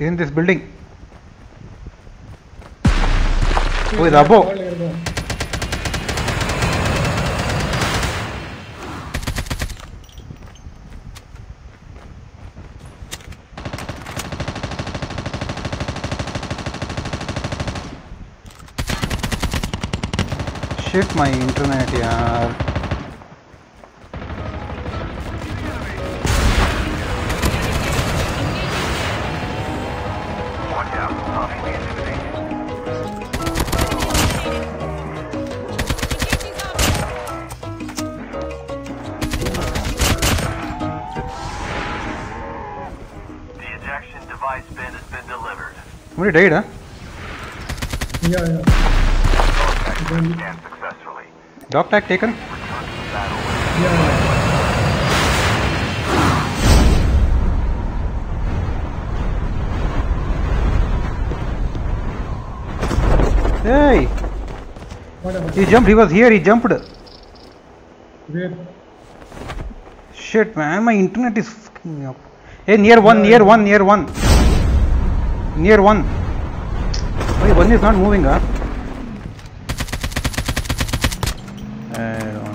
is in this building. Oh, he's above. Shift my internet, yeah. Ejection device bin has been delivered. Somebody died, huh? Yeah, yeah. Successfully. Dog tag taken? Return to the battle. Yeah, yeah. Hey! What? He jumped, he was here, he jumped. Where? Shit, man, my internet is fucking up. Hey, near one, near one, near one. Near one. Wait, one is not moving, huh? Uh,